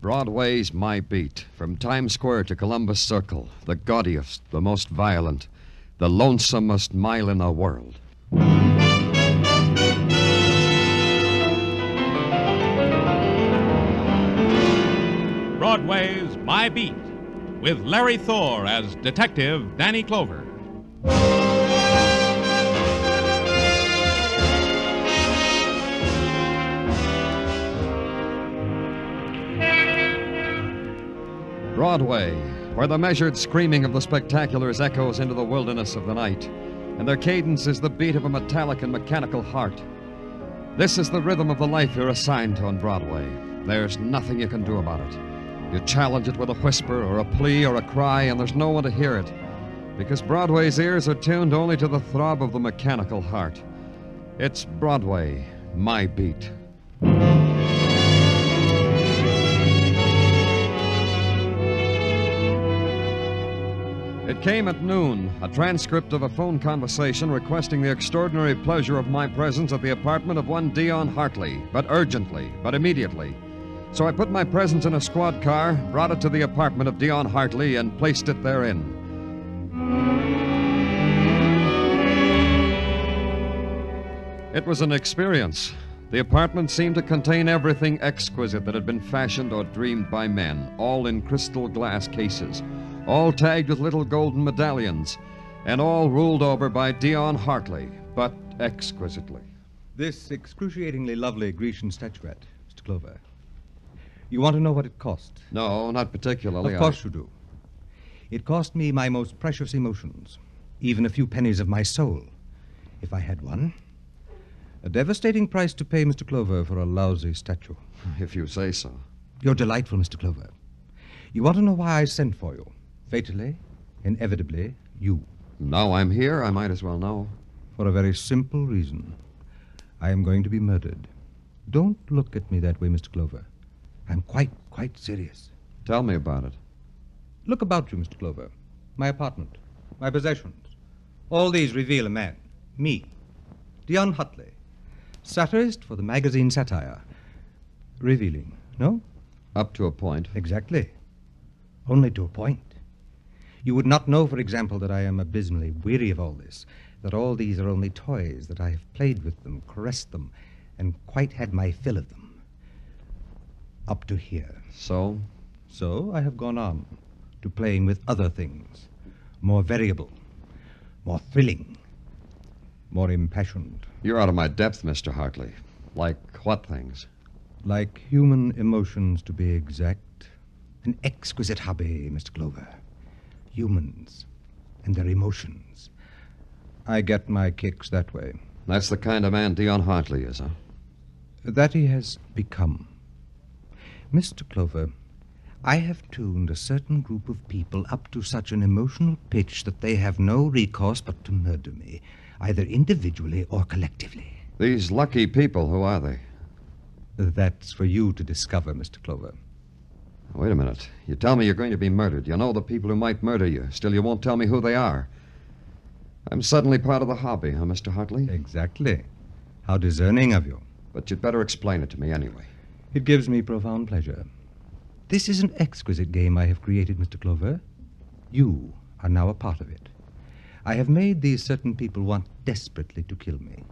Broadway's my beat. From Times Square to Columbus Circle. The gaudiest, the most violent, the lonesomest mile in the world. Broadway's My Beat, with Larry Thor as Detective Danny Clover. Broadway, where the measured screaming of the spectaculars echoes into the wilderness of the night, and their cadence is the beat of a metallic and mechanical heart. This is the rhythm of the life you're assigned to on Broadway. There's nothing you can do about it. You challenge it with a whisper or a plea or a cry, and there's no one to hear it. Because Broadway's ears are tuned only to the throb of the mechanical heart. It's Broadway, my beat. It came at noon, a transcript of a phone conversation requesting the extraordinary pleasure of my presence at the apartment of one Dion Hartley, but urgently, but immediately. So I put my presence in a squad car, brought it to the apartment of Dion Hartley, and placed it therein. It was an experience. The apartment seemed to contain everything exquisite that had been fashioned or dreamed by men, all in crystal glass cases all tagged with little golden medallions, and all ruled over by Dion Hartley, but exquisitely. This excruciatingly lovely Grecian statuette, Mr. Clover. You want to know what it cost? No, not particularly. Of course I... you do. It cost me my most precious emotions, even a few pennies of my soul, if I had one. A devastating price to pay, Mr. Clover, for a lousy statue. If you say so. You're delightful, Mr. Clover. You want to know why I sent for you? Fatally, inevitably, you. Now I'm here, I might as well know. For a very simple reason. I am going to be murdered. Don't look at me that way, Mr. Clover. I'm quite, quite serious. Tell me about it. Look about you, Mr. Clover. My apartment, my possessions. All these reveal a man. Me. Dion Hartley. Satirist for the magazine Satire. Revealing, no? Up to a point. Exactly. Only to a point. You would not know, for example, that I am abysmally weary of all this, that all these are only toys, that I have played with them, caressed them, and quite had my fill of them. Up to here. So? So I have gone on to playing with other things, more variable, more thrilling, more impassioned. You're out of my depth, Mr. Hartley. Like what things? Like human emotions, to be exact. An exquisite hobby, Mr. Clover humans and their emotions. I get my kicks that way. That's the kind of man Dion Hartley is, huh? That he has become. Mr. Clover, I have tuned a certain group of people up to such an emotional pitch that they have no recourse but to murder me, either individually or collectively. These lucky people, who are they? That's for you to discover, Mr. Clover. Wait a minute. You tell me you're going to be murdered. You know the people who might murder you. Still, you won't tell me who they are. I'm suddenly part of the hobby, huh, Mr. Hartley? Exactly. How discerning of you. But you'd better explain it to me anyway. It gives me profound pleasure. This is an exquisite game I have created, Mr. Clover. You are now a part of it. I have made these certain people want desperately to kill me.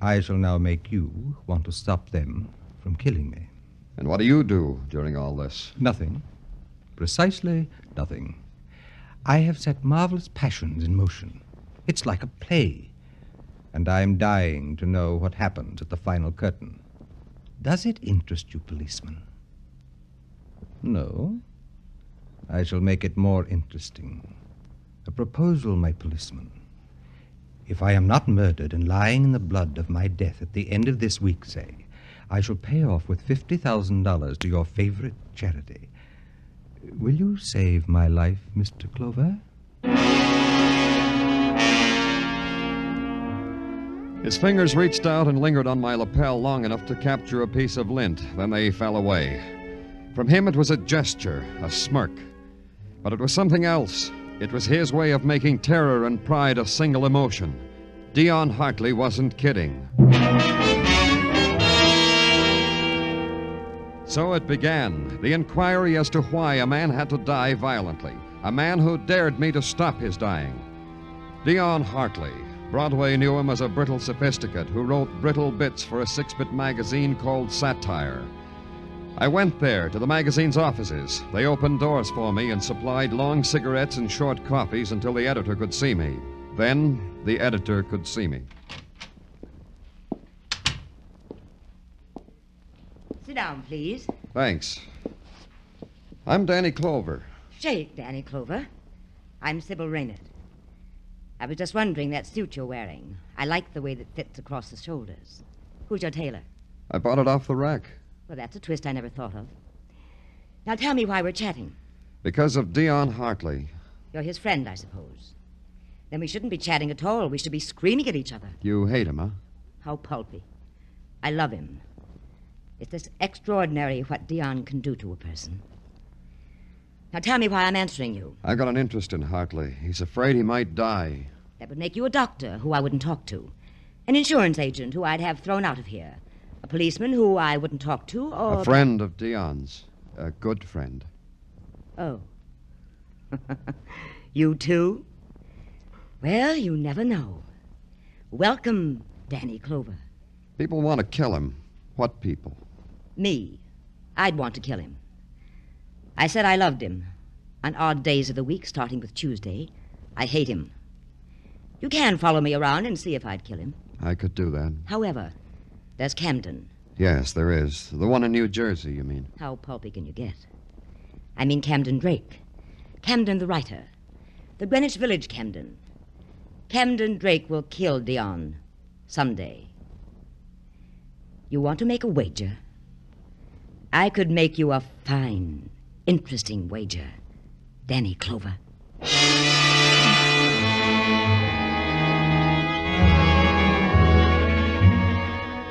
I shall now make you want to stop them from killing me. And what do you do during all this? Nothing. Precisely nothing. I have set marvelous passions in motion. It's like a play. And I'm dying to know what happens at the final curtain. Does it interest you, policeman? No. I shall make it more interesting. A proposal, my policeman. If I am not murdered and lying in the blood of my death at the end of this week, say, I shall pay off with $50,000 to your favorite charity. Will you save my life, Mr. Clover? His fingers reached out and lingered on my lapel long enough to capture a piece of lint. Then they fell away. From him, it was a gesture, a smirk. But it was something else. It was his way of making terror and pride a single emotion. Dion Hartley wasn't kidding. So it began the inquiry as to why a man had to die violently, a man who dared me to stop his dying. Dion Hartley. Broadway knew him as a brittle sophisticate who wrote brittle bits for a six bit magazine called Satire. I went there to the magazine's offices. They opened doors for me and supplied long cigarettes and short coffees until the editor could see me. Then the editor could see me. Sit down, please. Thanks. I'm Danny Clover. Shake, Danny Clover. I'm Sybil Raynard. I was just wondering that suit you're wearing. I like the way that fits across the shoulders. Who's your tailor? I bought it off the rack Well, that's a twist I never thought of. Now tell me why we're chatting. because of Dion Hartley. You're his friend, I suppose. Then we shouldn't be chatting at all. We should be screaming at each other. You hate him, huh? How pulpy. I love him. It's this extraordinary what Dion can do to a person. Now tell me why I'm answering you. I've got an interest in Hartley. He's afraid he might die. That would make you a doctor who I wouldn't talk to, an insurance agent who I'd have thrown out of here, a policeman who I wouldn't talk to, or. A friend of Dion's. A good friend. Oh. you too? Well, you never know. Welcome, Danny Clover. People want to kill him. What people? Me. I'd want to kill him. I said I loved him. On odd days of the week, starting with Tuesday, I hate him. You can follow me around and see if I'd kill him. I could do that. However, there's Camden. Yes, there is. The one in New Jersey, you mean? How pulpy can you get? I mean Camden Drake. Camden the writer. The Greenwich Village Camden. Camden Drake will kill Dion someday. You want to make a wager? I could make you a fine, interesting wager. Danny Clover.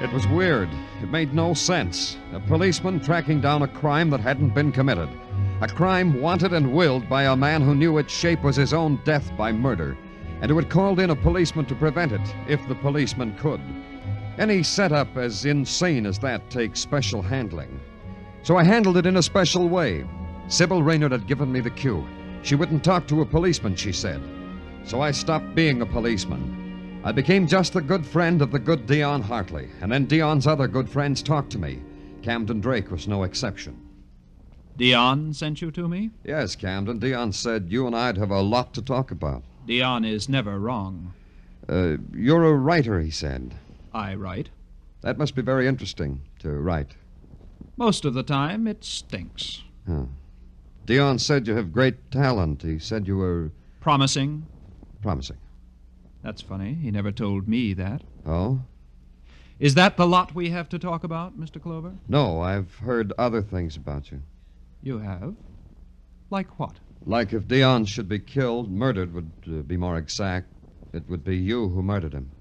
It was weird. It made no sense. A policeman tracking down a crime that hadn't been committed. A crime wanted and willed by a man who knew its shape was his own death by murder, and who had called in a policeman to prevent it, if the policeman could. Any setup as insane as that takes special handling. So I handled it in a special way. Sybil Raynard had given me the cue. She wouldn't talk to a policeman, she said. So I stopped being a policeman. I became just the good friend of the good Dion Hartley, and then Dion's other good friends talked to me. Camden Drake was no exception. Dion sent you to me? Yes, Camden, Dion said you and I'd have a lot to talk about. Dion is never wrong. Uh, you're a writer, he said. I write. That must be very interesting to write. Most of the time, it stinks. Huh. Dion said you have great talent. He said you were Promising? promising. That's funny. He never told me that. Oh? Is that the lot we have to talk about, Mr. Clover? No, I've heard other things about you. You have? Like what? Like if Dion should be killed, murdered would uh, be more exact, it would be you who murdered him.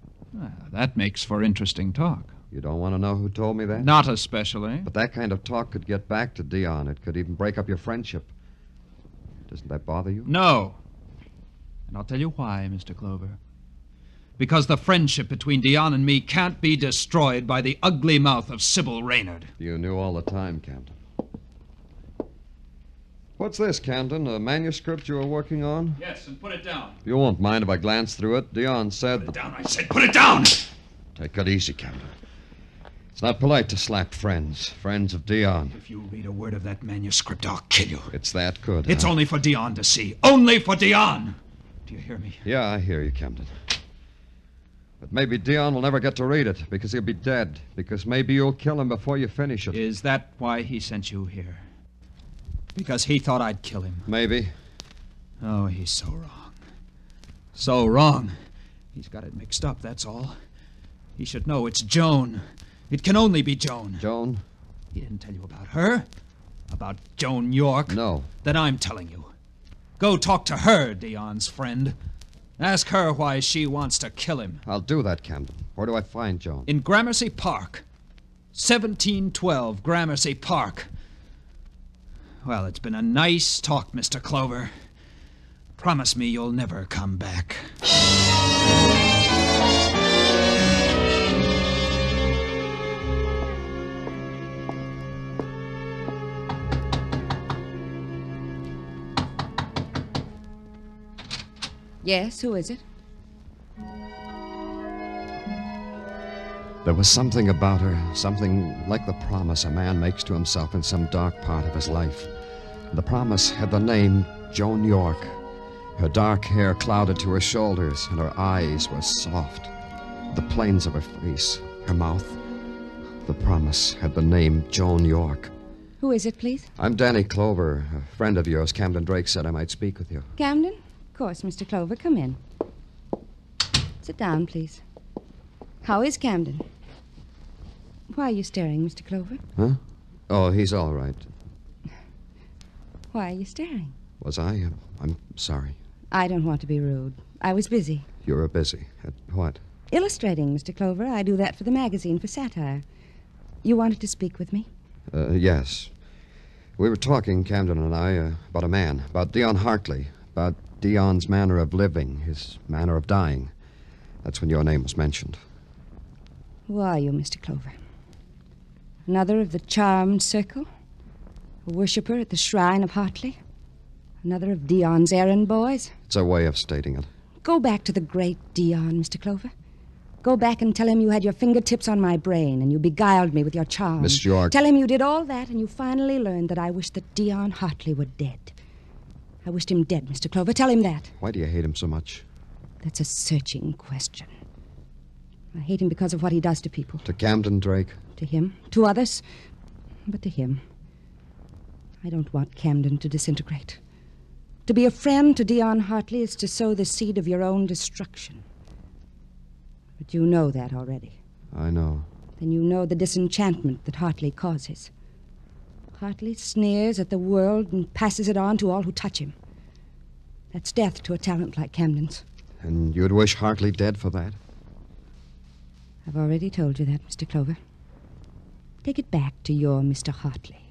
Ah, that makes for interesting talk. You don't want to know who told me that? Not especially. But that kind of talk could get back to Dion. It could even break up your friendship. Doesn't that bother you? No. And I'll tell you why, Mr. Clover. Because the friendship between Dion and me can't be destroyed by the ugly mouth of Sybil Raynard. You knew all the time, Camden. What's this, Camden? A manuscript you were working on? Yes, and put it down. You won't mind if I glance through it. Dion said. Put it down, I said. Put it down! Take it easy, Camden. It's not polite to slap friends, friends of Dion. If you read a word of that manuscript, I'll kill you. It's that good. It's huh? only for Dion to see. Only for Dion! Do you hear me? Yeah, I hear you, Camden. But maybe Dion will never get to read it because he'll be dead. Because maybe you'll kill him before you finish it. Is that why he sent you here? Because he thought I'd kill him. Maybe. Oh, he's so wrong. So wrong. He's got it mixed up, that's all. He should know it's Joan. It can only be Joan. Joan? He didn't tell you about her? About Joan York? No. Then I'm telling you. Go talk to her, Dion's friend. Ask her why she wants to kill him. I'll do that, Camden. Where do I find Joan? In Gramercy Park. 1712 Gramercy Park. Well, it's been a nice talk, Mr. Clover. Promise me you'll never come back. Yes, who is it? There was something about her, something like the promise a man makes to himself in some dark part of his life. The promise had the name Joan York. Her dark hair clouded to her shoulders, and her eyes were soft. The planes of her face, her mouth. The promise had the name Joan York. Who is it, please? I'm Danny Clover, a friend of yours. Camden Drake said I might speak with you. Camden? Of course, Mr. Clover. Come in. Sit down, please. How is Camden? Why are you staring, Mr. Clover? Huh? Oh, he's all right. Why are you staring? Was I? I'm sorry. I don't want to be rude. I was busy. You were busy. At what? Illustrating, Mr. Clover. I do that for the magazine, for satire. You wanted to speak with me? Uh, yes. We were talking, Camden and I, uh, about a man, about Dion Hartley, about Dion's manner of living, his manner of dying. That's when your name was mentioned. Who are you, Mr. Clover? Another of the charmed circle? A worshipper at the shrine of Hartley? Another of Dion's errand boys? It's a way of stating it. Go back to the great Dion, Mr. Clover. Go back and tell him you had your fingertips on my brain and you beguiled me with your charm. Miss York. Tell him you did all that and you finally learned that I wished that Dion Hartley were dead. I wished him dead, Mr. Clover. Tell him that. Why do you hate him so much? That's a searching question. I hate him because of what he does to people. To Camden Drake? To him. To others. But to him. I don't want Camden to disintegrate. To be a friend to Dion Hartley is to sow the seed of your own destruction. But you know that already. I know. Then you know the disenchantment that Hartley causes. Hartley sneers at the world and passes it on to all who touch him. That's death to a talent like Camden's. And you'd wish Hartley dead for that? I've already told you that, Mr. Clover. Take it back to your Mr. Hartley.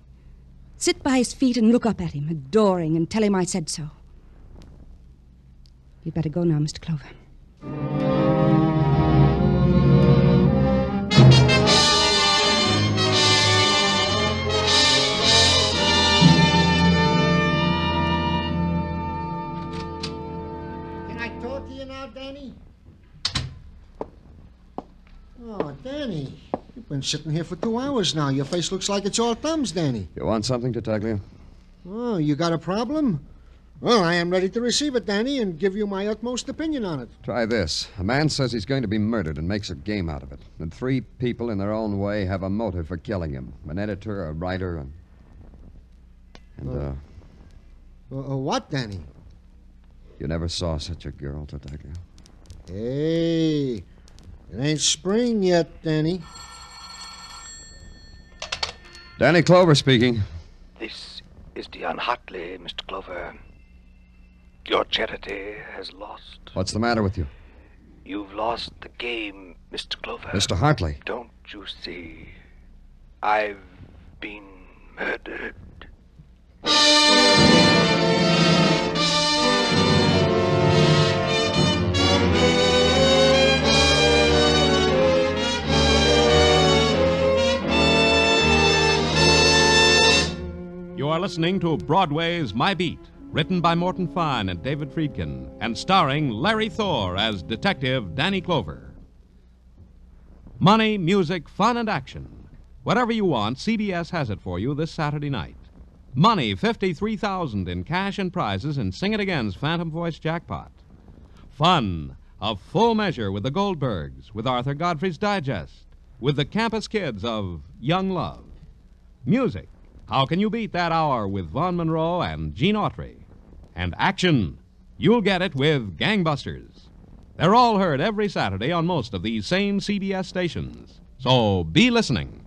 Sit by his feet and look up at him, adoring, and tell him I said so. You'd better go now, Mr. Clover. Danny. You've been sitting here for two hours now. Your face looks like it's all thumbs, Danny. You want something, Tartaglia? Oh, you got a problem? Well, I am ready to receive it, Danny, and give you my utmost opinion on it. Try this. A man says he's going to be murdered and makes a game out of it. And three people, in their own way, have a motive for killing him an editor, a writer, and. And, uh, Uh, uh, what, Danny? you never saw such a girl, Tartaglia. Hey, it ain't spring yet, Danny. Danny Clover speaking. This is Dion Hartley, Mr. Clover. Your charity has lost. What's the matter with you? You've lost the game, Mr. Clover. Mr. Hartley. Don't you see? I've been murdered. You are listening to Broadway's My Beat, written by Morton Fine and David Friedkin, and starring Larry Thor as Detective Danny Clover. Money, music, fun, and action. Whatever you want, CBS has it for you this Saturday night. Money, 53000 in cash and prizes in Sing It Again's Phantom Voice Jackpot. Fun, a full measure with the Goldbergs, with Arthur Godfrey's Digest, with the campus kids of Young Love. Music, how can you beat that hour with Vaughn Monroe and Gene Autry? And action, you'll get it with Gangbusters. They're all heard every Saturday on most of these same CBS stations. So be listening.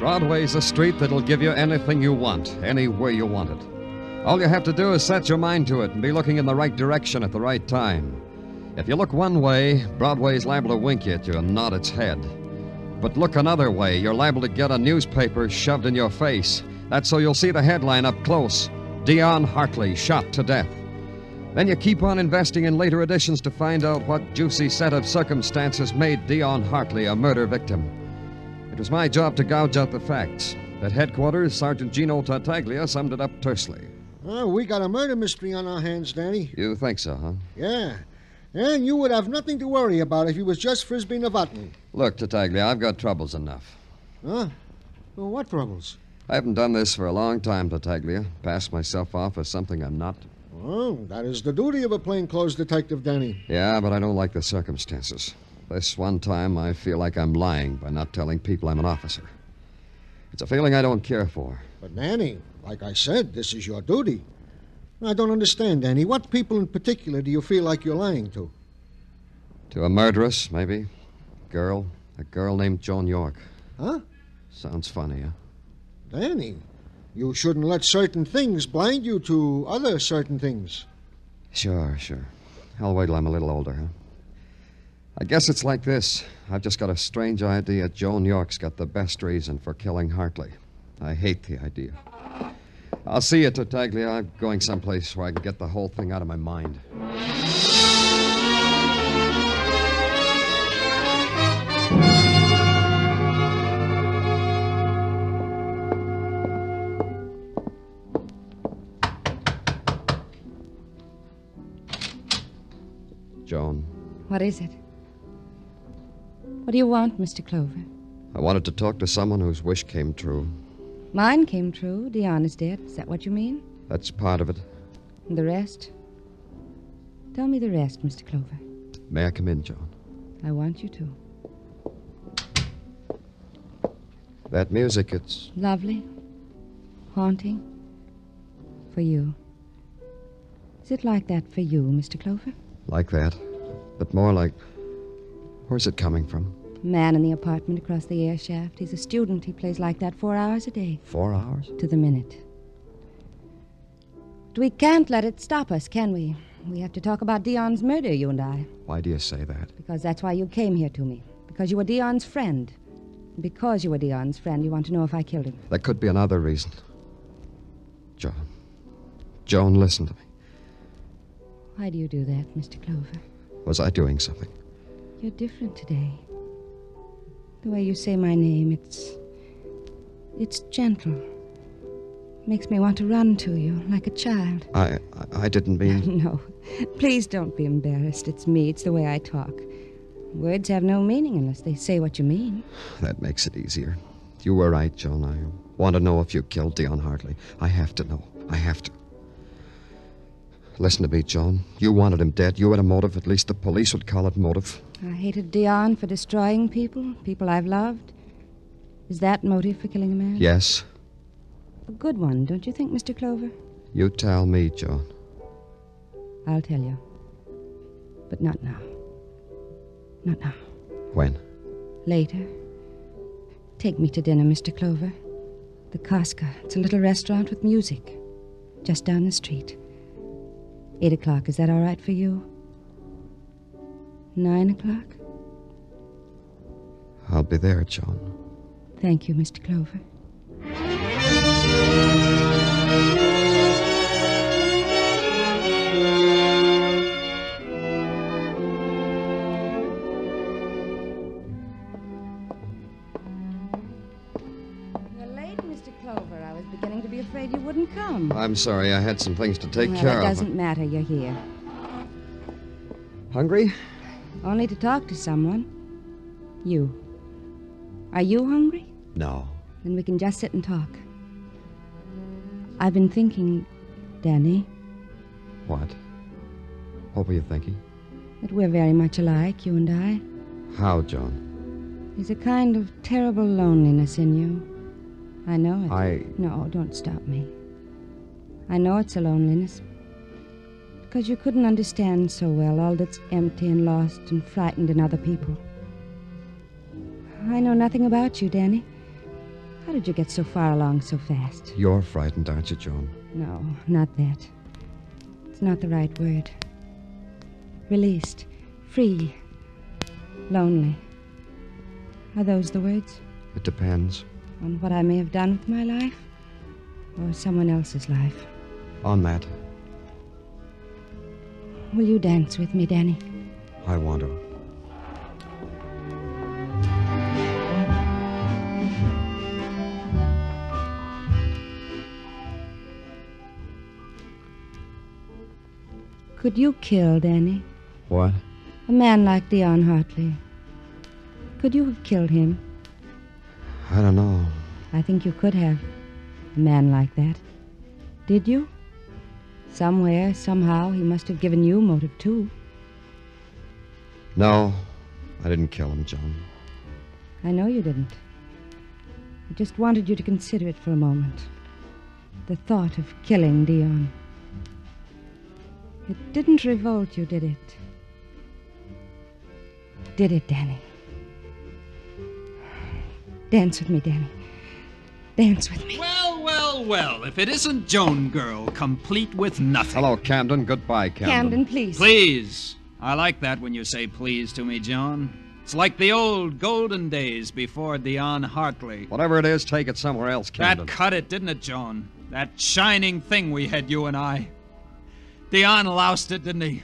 Broadway's a street that'll give you anything you want, anywhere you want it. All you have to do is set your mind to it and be looking in the right direction at the right time. If you look one way, Broadway's liable to wink at you and nod its head. But look another way, you're liable to get a newspaper shoved in your face. That's so you'll see the headline up close Dion Hartley shot to death. Then you keep on investing in later editions to find out what juicy set of circumstances made Dion Hartley a murder victim. It was my job to gouge out the facts. At headquarters, Sergeant Gino Tartaglia summed it up tersely. Oh, we got a murder mystery on our hands, Danny. You think so, huh? Yeah. And you would have nothing to worry about if you was just Frisbee Novotny. Look, Tartaglia, I've got troubles enough. Huh? Well, what troubles? I haven't done this for a long time, Tartaglia. Passed myself off as something I'm not. Well, that is the duty of a plainclothes detective, Danny. Yeah, but I don't like the circumstances. This one time, I feel like I'm lying by not telling people I'm an officer. It's a feeling I don't care for. But, Danny, like I said, this is your duty. I don't understand, Danny. What people in particular do you feel like you're lying to? To a murderess, maybe. Girl. A girl named Joan York. Huh? Sounds funny, huh? Danny, you shouldn't let certain things blind you to other certain things. Sure, sure. I'll wait till I'm a little older, huh? I guess it's like this. I've just got a strange idea Joan York's got the best reason for killing Hartley. I hate the idea. I'll see you, Tartaglia. I'm going someplace where I can get the whole thing out of my mind. Joan, What is it? What do you want, Mr. Clover? I wanted to talk to someone whose wish came true. Mine came true. Dion is dead. Is that what you mean? That's part of it. And the rest? Tell me the rest, Mr. Clover. May I come in, Joan? I want you to. That music, it's. Lovely. Haunting. For you. Is it like that for you, Mr. Clover? Like that, but more like. Where's it coming from? Man in the apartment across the air shaft. He's a student. He plays like that four hours a day, Four hours? to the minute. But we can't let it stop us, can we? We have to talk about Dion's murder, you and I. Why do you say that? Because that's why you came here to me. Because you were Dion's friend. And because you were Dion's friend, you want to know if I killed him. There could be another reason. Joan. Joan, listen to me. Why do you do that, Mr. Clover? Was I doing something? You're different today. The way you say my name, it's. It's gentle. Makes me want to run to you like a child. I. I, I didn't mean. No. Please don't be embarrassed. It's me. It's the way I talk. Words have no meaning unless they say what you mean. That makes it easier. You were right, Joan. I want to know if you killed Dion Hartley. I have to know. I have to. Listen to me, Joan. You wanted him dead. You had a motive. At least the police would call it motive. I hated Dion for destroying people, people I've loved. Is that motive for killing a man? Yes. A good one, don't you think, Mr. Clover? You tell me, Joan. I'll tell you. But not now. Not now. When? Later. Take me to dinner, Mr. Clover. The Casca. It's a little restaurant with music. Just down the street. Eight o'clock. Is that all right for you? Nine o'clock? I'll be there, Joan. Thank you, Mr. Clover. Come. I'm sorry. I had some things to take well, care of. it doesn't matter. You're here. Hungry? Only to talk to someone. You. Are you hungry? No. Then we can just sit and talk. I've been thinking, Danny, What? What were you thinking? that we're very much alike, you and I. How, Joan? There's a kind of terrible loneliness in you. I know it. I. No, don't stop me. I know it's a loneliness. Because you couldn't understand so well all that's empty and lost and frightened in other people. I know nothing about you, Danny. How did you get so far along so fast? You're frightened, aren't you, Joan? No, not that. It's not the right word. Released, free, lonely. Are those the words? It depends. On what I may have done with my life? Or someone else's life? On that. Will you dance with me, Danny? I want to. Could you kill Danny? What? A man like Dion Hartley. Could you have killed him? I don't know. I think you could have. A man like that. Did you? Somewhere, somehow, he must have given you motive, too. No, I didn't kill him, Joan. I know you didn't. I just wanted you to consider it for a moment. The thought of killing Dion. It didn't revolt you, did it? Did it, Danny? Dance with me, Danny. Dance with me. Well, well, well. If it isn't Joan Girl, complete with nothing. Hello, Camden. Goodbye, Camden. Camden, please. Please. I like that when you say please to me, Joan. It's like the old golden days before Dion Hartley. Whatever it is, take it somewhere else, Camden. That cut it, didn't it, Joan? That shining thing we had, you and I. Dion loused it, didn't he?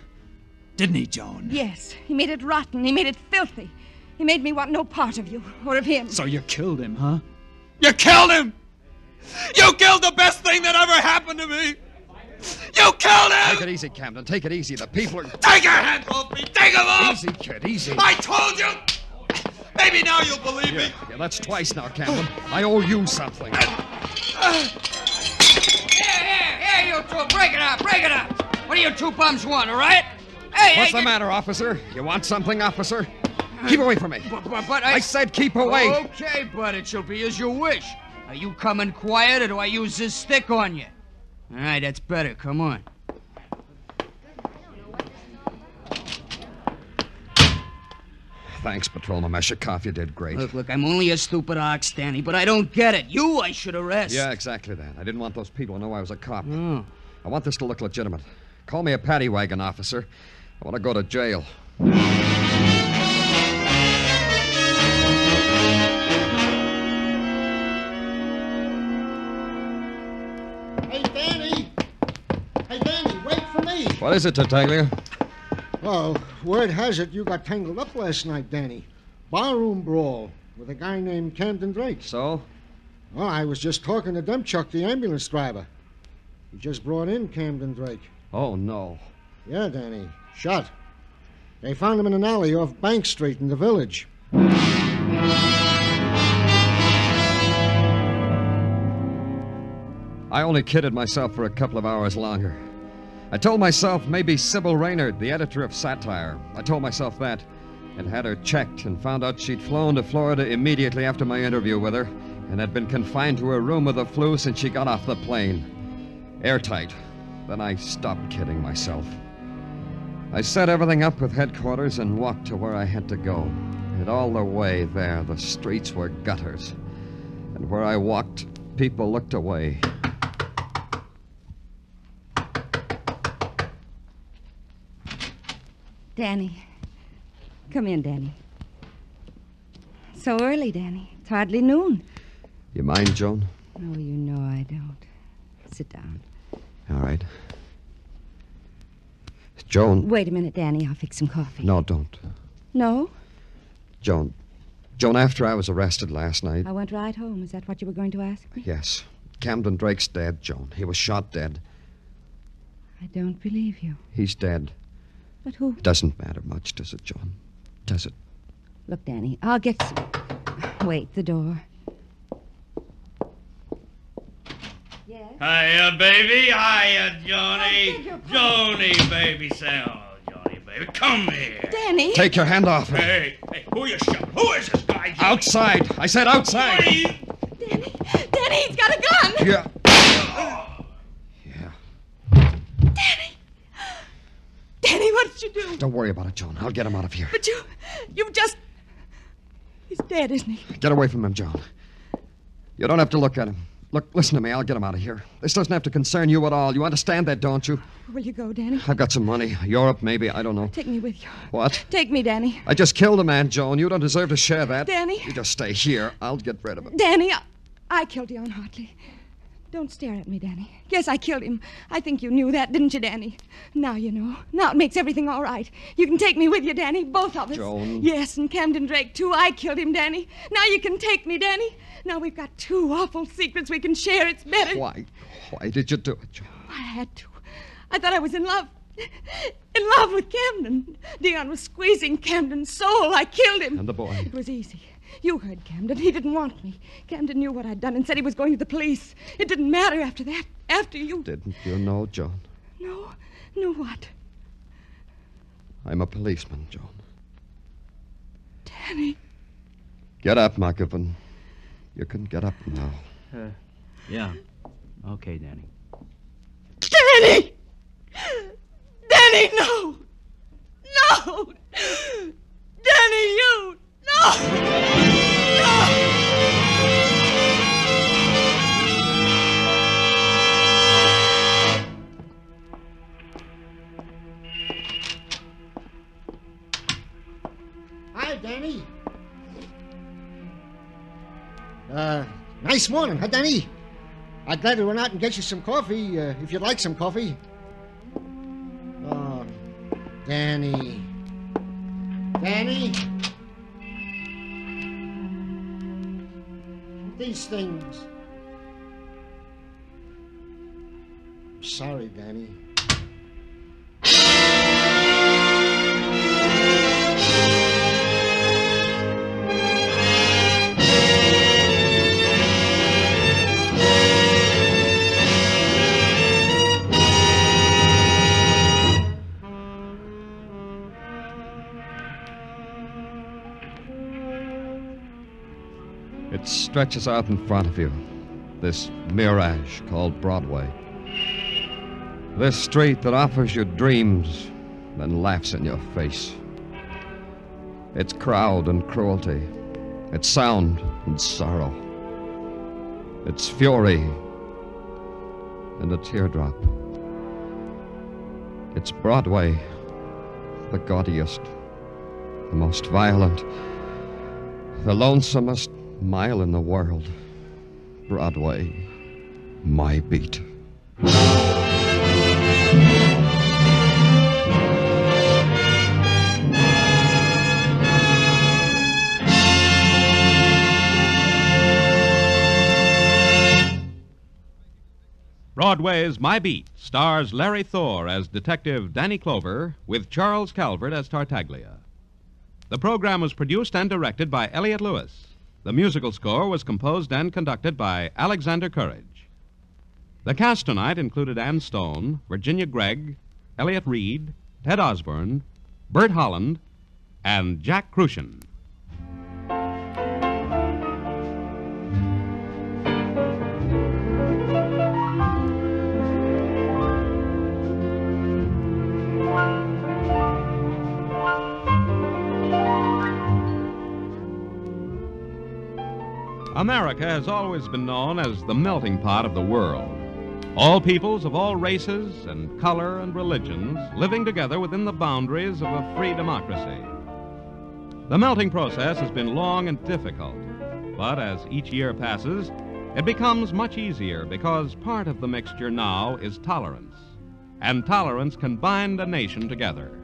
Didn't he, Joan? Yes, he made it rotten. He made it filthy. He made me want no part of you or of him. So you killed him, huh? You killed him! You killed the best thing that ever happened to me! You killed him! Take it easy, Camden. Take it easy. The people are. Take your hands off me! Take them off! Easy, kid. Easy. I told you! Maybe now you'll believe me. Yeah, that's twice now, Camden. I owe you something. Uh, uh, here, here, here, you two. Break it up, break it up. What do you two bums want, all right? Hey, What's hey, the matter, officer? You want something, officer? Uh, keep away from me. But, but, but I... I said keep away. Okay, but it shall be as you wish. Are you coming quiet, or do I use this stick on you? All right, that's better. Come on. Thanks, Patrolman Meshikoff. You did great. Look, look, I'm only a stupid ox, Danny, but I don't get it. You, I should arrest. Yeah, exactly that. I didn't want those people to know I was a cop. Oh. I want this to look legitimate. Call me a paddy wagon officer. I want to go to jail. What is it, Tartaglia? Well, word has it you got tangled up last night, Danny. Barroom brawl with a guy named Camden Drake. So? Well, I was just talking to Demchuk, the ambulance driver. He just brought in Camden Drake. Oh, no. Yeah, Danny. Shot. They found him in an alley off Bank Street in the village. I only kidded myself for a couple of hours longer. I told myself maybe Sybil Raynard, the editor of Satire. I told myself that and had her checked and found out she'd flown to Florida immediately after my interview with her and had been confined to her room with the flu since she got off the plane. Airtight. Then I stopped kidding myself. I set everything up with headquarters and walked to where I had to go. And all the way there, the streets were gutters. And where I walked, people looked away. Danny. Come in, Danny. So early, Danny. It's hardly noon. You mind, Joan? Oh, you know I don't. Sit down. All right. Joan. Wait a minute, Danny. I'll fix some coffee. No, don't. No? Joan. Joan, after I was arrested last night. I went right home. Is that what you were going to ask me? Yes. Camden Drake's dead, Joan. He was shot dead. I don't believe you. He's dead. But who? It doesn't matter much, does it, Joan? Does it? Look, Danny, I'll get some. Wait, the door. Yes? Hiya, baby. Hiya, Johnny. Johnny, baby. Say hello, Johnny, baby. Come here. Danny! Take your hand off him. Hey, hey, who are you shot? Who is this guy? Johnny? Outside. I said outside. What are you... Danny! Danny, he's got a gun! Yeah. Oh. Yeah. Danny! Danny, what did you do? Don't worry about it, Joan. I'll get him out of here. But you. You've just. He's dead, isn't he? Get away from him, Joan. You don't have to look at him. Look, listen to me. I'll get him out of here. This doesn't have to concern you at all. You understand that, don't you? Where will you go, Danny? I've got some money. Europe, maybe. I don't know. Take me with you. What? Take me, Danny. I just killed a man, Joan. You don't deserve to share that. Danny. You just stay here. I'll get rid of him. Danny, I, I killed Dion Hartley. Don't stare at me, Danny. Yes, I killed him. I think you knew that, didn't you, Danny? Now you know. Now it makes everything all right. You can take me with you, Danny. Both of us. Joan. Yes, and Camden Drake, too. I killed him, Danny. Now you can take me, Danny. Now we've got two awful secrets we can share. It's better. Why? Why did you do it, Joan? I had to. I thought I was in love. In love with Camden. Dion was squeezing Camden's soul. I killed him. And the boy? It was easy. You heard Camden. He didn't want me. Camden knew what I'd done and said he was going to the police. It didn't matter after that. After you. Didn't you know, Joan? No. No what? I'm a policeman, Joan. Danny. Get up, McGibbon. You can get up now. Uh, yeah. Okay, Danny. Danny! Danny, no! No! Danny, you! No! Hi, Danny. Uh, nice morning, huh, Danny? I'd glad to run out and get you some coffee, uh, if you'd like some coffee. Oh, Danny. Danny? These things. Sorry, Danny. Stretches out in front of you, this mirage called Broadway. This street that offers you dreams, then laughs in your face. Its crowd and cruelty, its sound and sorrow, its fury and a teardrop. It's Broadway, the gaudiest, the most violent, the lonesomest mile in the world. Broadway, my beat. Broadway's My Beat stars Larry Thor as Detective Danny Clover with Charles Calvert as Tartaglia. The program was produced and directed by Elliott Lewis. The musical score was composed and conducted by Alexander Courage. The cast tonight included Ann Stone, Virginia Gregg, Elliot Reed, Ted Osborne, Bert Holland, and Jack Kruschen. America has always been known as the melting pot of the world. All peoples of all races and color and religions living together within the boundaries of a free democracy. The melting process has been long and difficult, but as each year passes, it becomes much easier because part of the mixture now is tolerance, and tolerance can bind a nation together.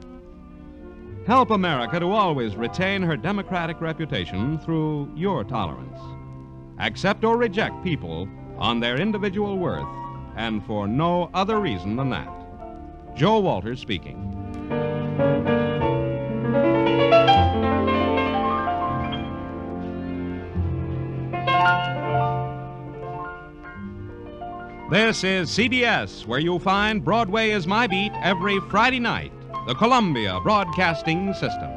Help America to always retain her democratic reputation through your tolerance. Accept or reject people on their individual worth and for no other reason than that. Joe Walters speaking. This is CBS, where you'll find Broadway is My Beat every Friday night. The Columbia Broadcasting System.